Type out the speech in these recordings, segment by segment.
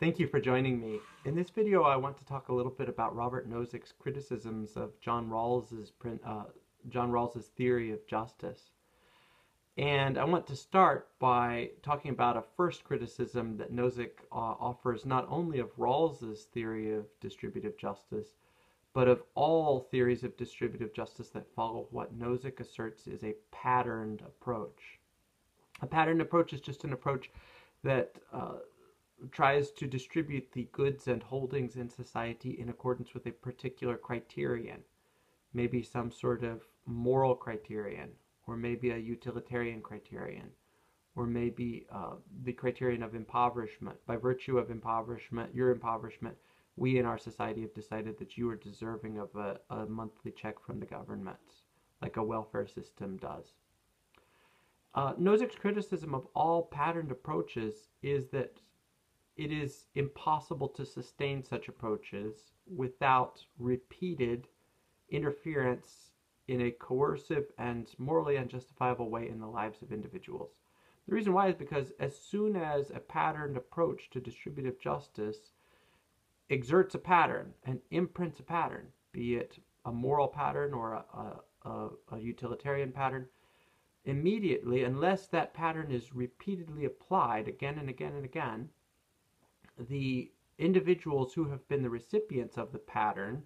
Thank you for joining me. In this video, I want to talk a little bit about Robert Nozick's criticisms of John Rawls's uh, John Rawls's theory of justice. And I want to start by talking about a first criticism that Nozick uh, offers not only of Rawls's theory of distributive justice, but of all theories of distributive justice that follow what Nozick asserts is a patterned approach. A patterned approach is just an approach that uh, tries to distribute the goods and holdings in society in accordance with a particular criterion, maybe some sort of moral criterion, or maybe a utilitarian criterion, or maybe uh, the criterion of impoverishment. By virtue of impoverishment, your impoverishment, we in our society have decided that you are deserving of a, a monthly check from the government, like a welfare system does. Uh, Nozick's criticism of all patterned approaches is that it is impossible to sustain such approaches without repeated interference in a coercive and morally unjustifiable way in the lives of individuals. The reason why is because as soon as a patterned approach to distributive justice exerts a pattern and imprints a pattern, be it a moral pattern or a, a, a utilitarian pattern, immediately, unless that pattern is repeatedly applied again and again and again, the individuals who have been the recipients of the pattern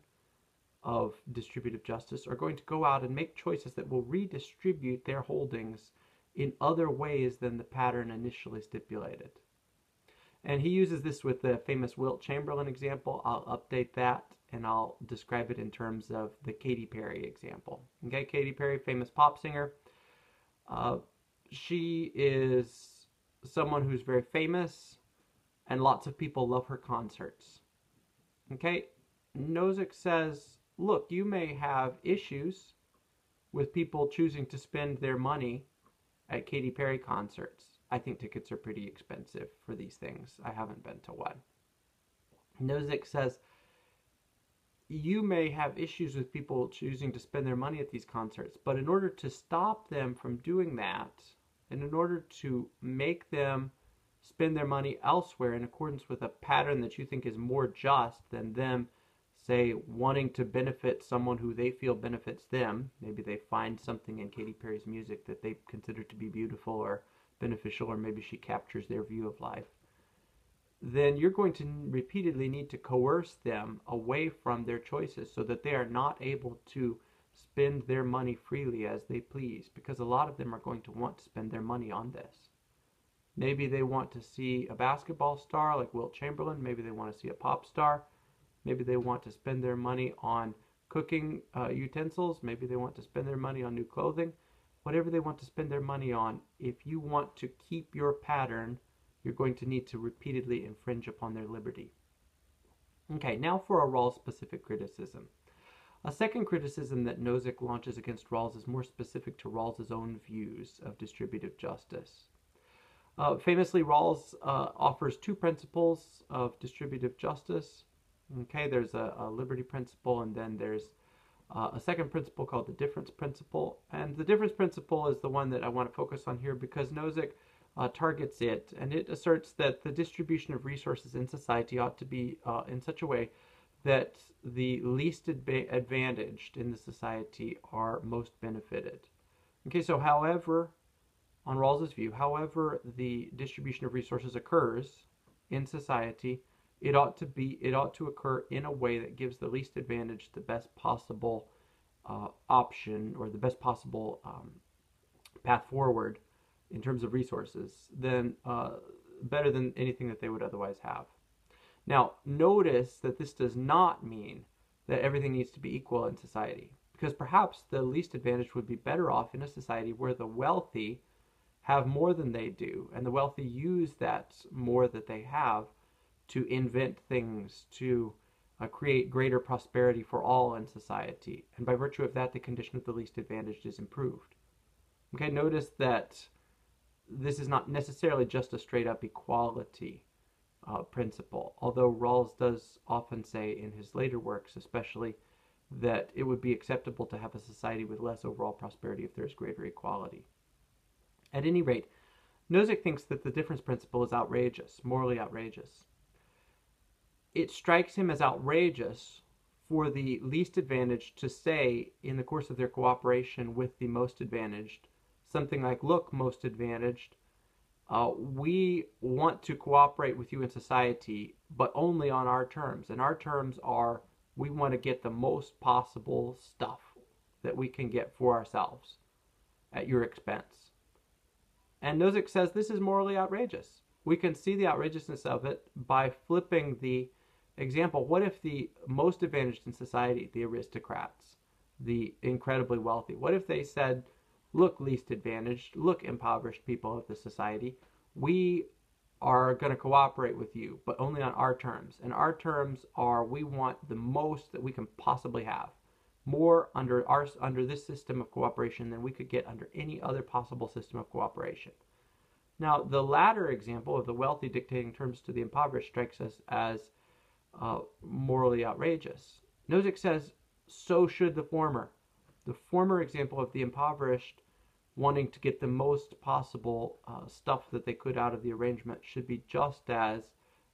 of distributive justice are going to go out and make choices that will redistribute their holdings in other ways than the pattern initially stipulated. And he uses this with the famous Wilt Chamberlain example. I'll update that and I'll describe it in terms of the Katy Perry example. Okay, Katy Perry, famous pop singer. Uh, she is someone who's very famous and lots of people love her concerts. Okay, Nozick says, look, you may have issues with people choosing to spend their money at Katy Perry concerts. I think tickets are pretty expensive for these things. I haven't been to one. Nozick says, you may have issues with people choosing to spend their money at these concerts, but in order to stop them from doing that, and in order to make them spend their money elsewhere in accordance with a pattern that you think is more just than them, say, wanting to benefit someone who they feel benefits them. Maybe they find something in Katy Perry's music that they consider to be beautiful or beneficial, or maybe she captures their view of life. Then you're going to repeatedly need to coerce them away from their choices so that they are not able to spend their money freely as they please, because a lot of them are going to want to spend their money on this. Maybe they want to see a basketball star like Wilt Chamberlain. Maybe they want to see a pop star. Maybe they want to spend their money on cooking uh, utensils. Maybe they want to spend their money on new clothing. Whatever they want to spend their money on, if you want to keep your pattern, you're going to need to repeatedly infringe upon their liberty. Okay, now for a Rawls specific criticism. A second criticism that Nozick launches against Rawls is more specific to Rawls's own views of distributive justice. Uh, famously, Rawls uh, offers two principles of distributive justice. Okay, there's a, a liberty principle, and then there's uh, a second principle called the difference principle. And the difference principle is the one that I want to focus on here because Nozick uh, targets it, and it asserts that the distribution of resources in society ought to be uh, in such a way that the least advantaged in the society are most benefited. Okay, so however on Rawls's view, however the distribution of resources occurs in society, it ought to be it ought to occur in a way that gives the least advantage the best possible uh, option or the best possible um, path forward in terms of resources, then uh, better than anything that they would otherwise have. Now, notice that this does not mean that everything needs to be equal in society, because perhaps the least advantaged would be better off in a society where the wealthy have more than they do, and the wealthy use that more that they have to invent things, to uh, create greater prosperity for all in society. And by virtue of that, the condition of the least advantaged is improved. Okay, notice that this is not necessarily just a straight up equality uh, principle, although Rawls does often say in his later works, especially, that it would be acceptable to have a society with less overall prosperity if there's greater equality. At any rate, Nozick thinks that the difference principle is outrageous, morally outrageous. it strikes him as outrageous for the least advantaged to say in the course of their cooperation with the most advantaged something like, look, most advantaged, uh, we want to cooperate with you in society, but only on our terms. And our terms are we want to get the most possible stuff that we can get for ourselves at your expense. And Nozick says this is morally outrageous. We can see the outrageousness of it by flipping the example. What if the most advantaged in society, the aristocrats, the incredibly wealthy, what if they said, look, least advantaged, look, impoverished people of the society, we are going to cooperate with you, but only on our terms. And our terms are we want the most that we can possibly have. More under our under this system of cooperation than we could get under any other possible system of cooperation. Now, the latter example of the wealthy dictating terms to the impoverished strikes us as uh, morally outrageous. Nozick says, so should the former. The former example of the impoverished wanting to get the most possible uh, stuff that they could out of the arrangement should be just as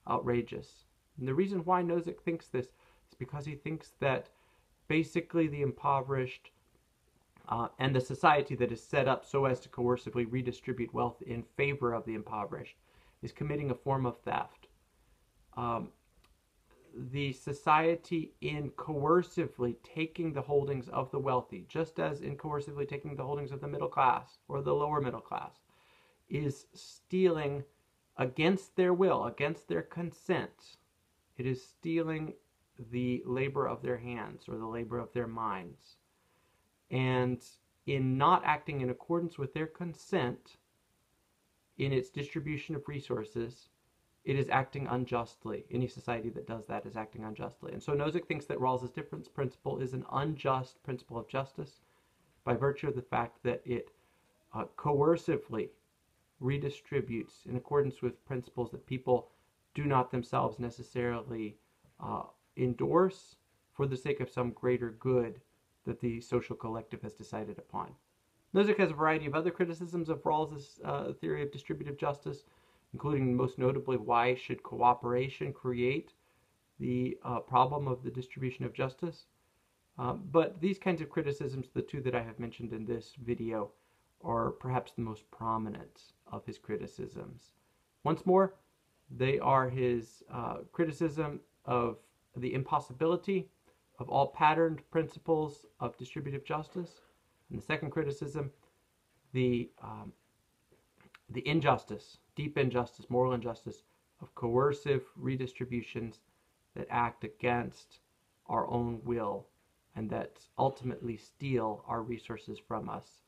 outrageous. And the reason why Nozick thinks this is because he thinks that basically the impoverished uh, and the society that is set up so as to coercively redistribute wealth in favor of the impoverished is committing a form of theft. Um, the society in coercively taking the holdings of the wealthy, just as in coercively taking the holdings of the middle class or the lower middle class, is stealing against their will, against their consent. It is stealing the labor of their hands or the labor of their minds. And in not acting in accordance with their consent in its distribution of resources, it is acting unjustly. Any society that does that is acting unjustly. And so Nozick thinks that Rawls's difference principle is an unjust principle of justice by virtue of the fact that it uh, coercively redistributes in accordance with principles that people do not themselves necessarily uh, endorse for the sake of some greater good that the social collective has decided upon. Nozick has a variety of other criticisms of Rawls's uh, theory of distributive justice including most notably why should cooperation create the uh, problem of the distribution of justice. Uh, but these kinds of criticisms, the two that I have mentioned in this video, are perhaps the most prominent of his criticisms. Once more, they are his uh, criticism of the impossibility of all patterned principles of distributive justice. And the second criticism, the, um, the injustice deep injustice, moral injustice of coercive redistributions that act against our own will and that ultimately steal our resources from us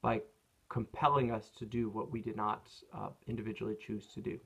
by compelling us to do what we did not uh, individually choose to do.